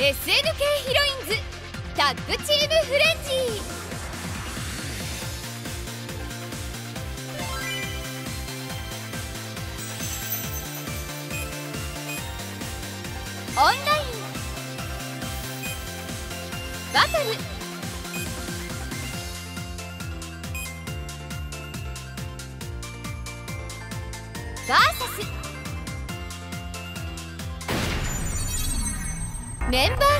SNK ヒロインズタッグチームフレンジオンライン。バトル。メンバー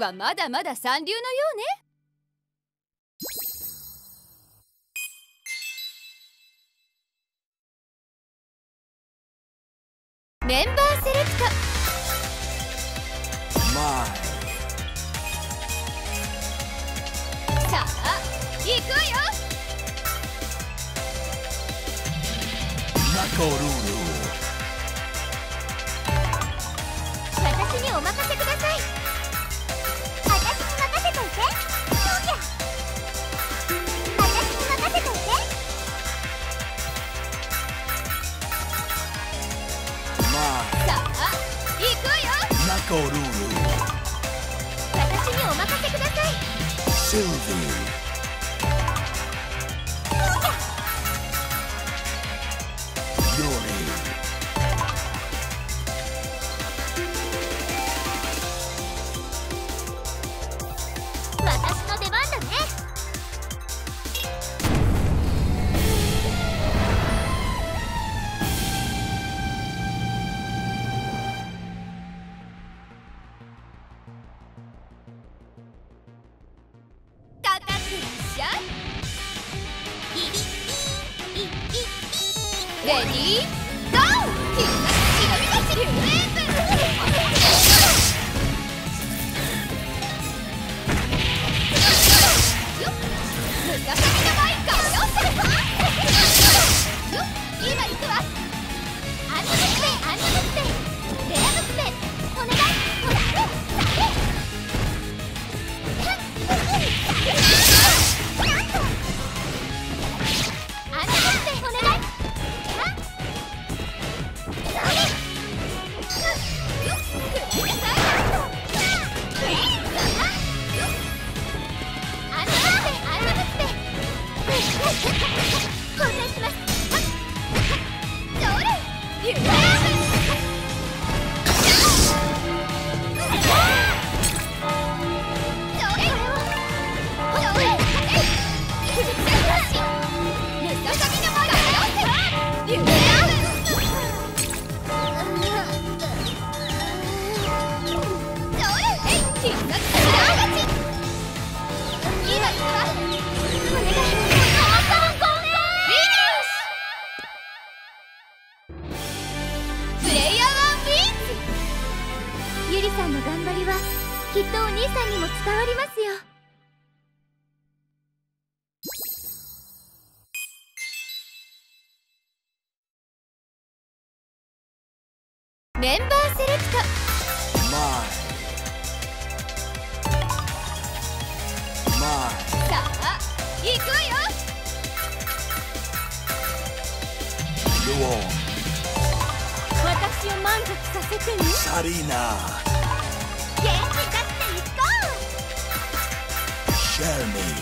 はまだまだ三流のようね。メンバーセレクト。さあ行くよ。私にお任せください。メンバーセレクト.さあ行くわよ.私を満足させてね Sarina. 元気出していこ Share me. う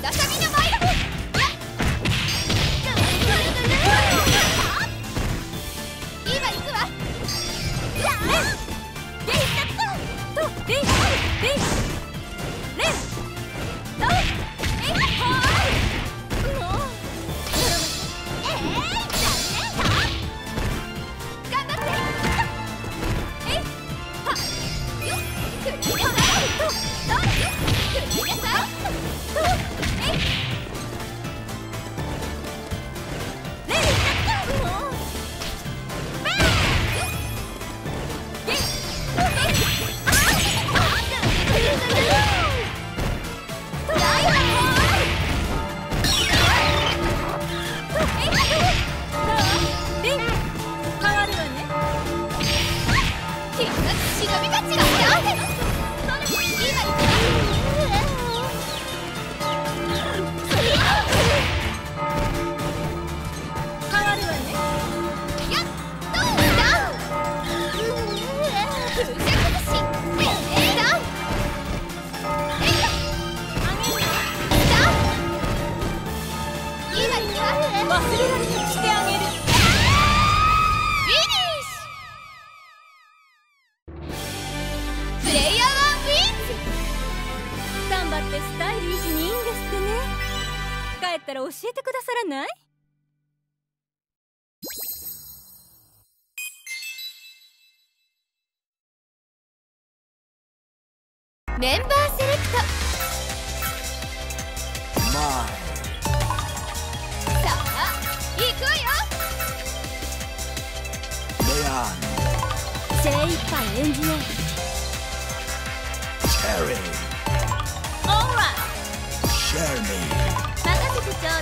ムサ殺忍び頑張ってスタイル維持にいいんですってね帰ったら教えてくださらない？メンバーセレクト.さあ行くわよ Leon. 精一杯演じよう Terry. オーラ Share me. 任せてちょうだい。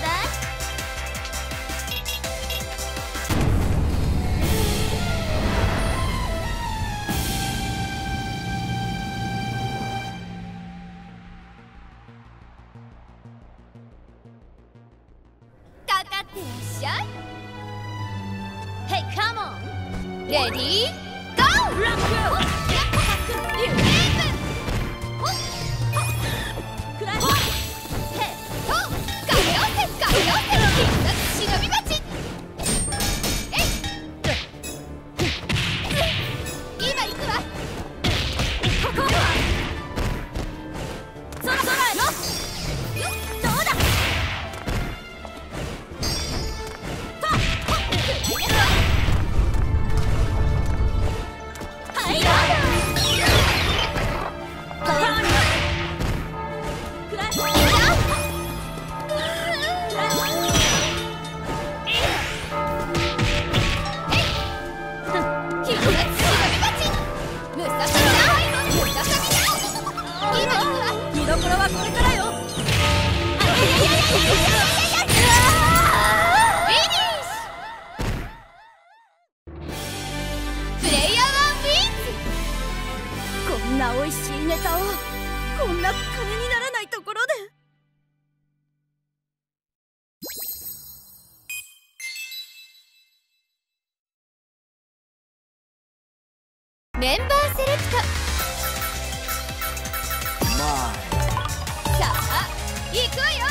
かかってしゃい。Hey come on. レディーゴーメンバーセレクト.さあ行くわよ.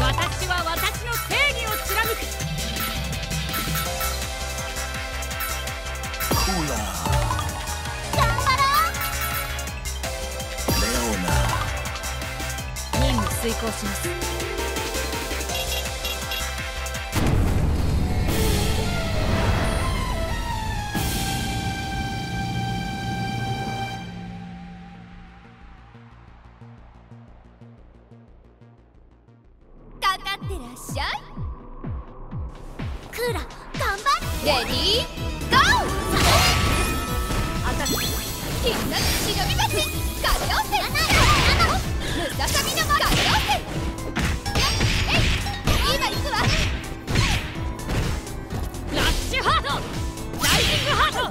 私は私の正義を貫く Kula. 頑張ろ.う任務遂行しますってらっしゃい。クーラ頑張レディーゴー。アタック必殺忍び勝ちガリオセムササビのマガリオセえい今行くわラッシュハートライジングハート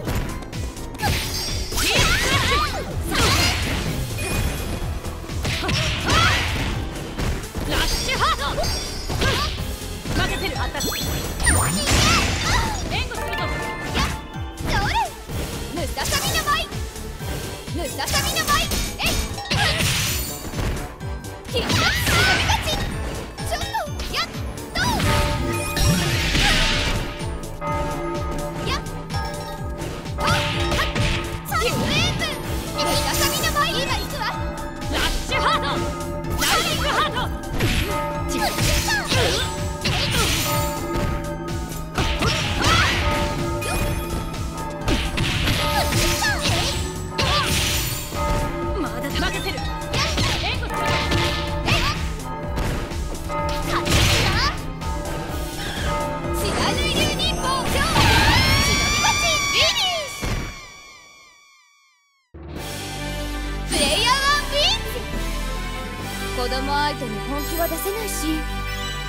子供相手に本気は出せないし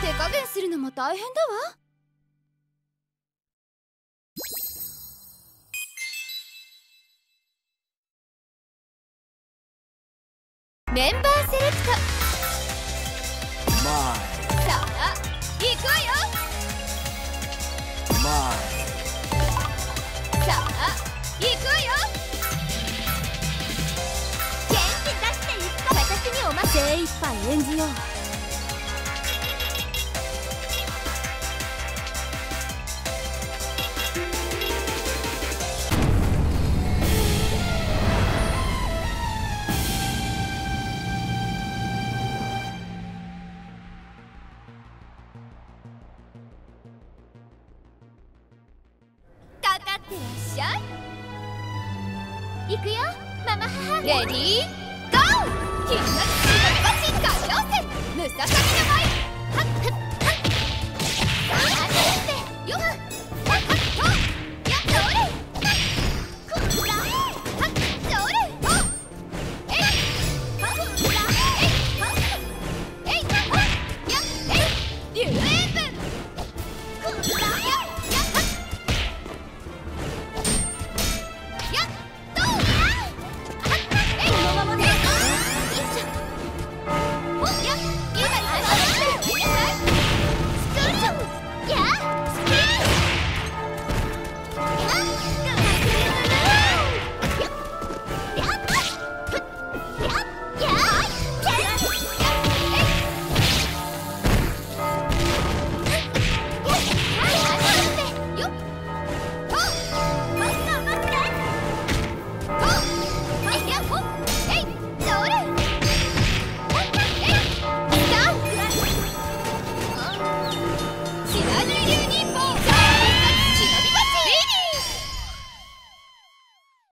手加減するのも大変だわメンバーセレクト演じよう。行くよママ母。レディーゴームササビの舞はっはっはっ。さあやって。よっ。